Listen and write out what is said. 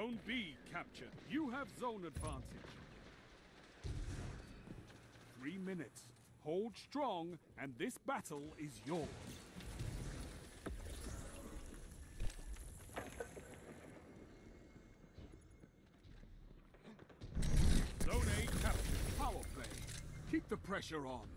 Zone B captured. You have zone advantage. Three minutes. Hold strong, and this battle is yours. Zone A captured. Power play. Keep the pressure on.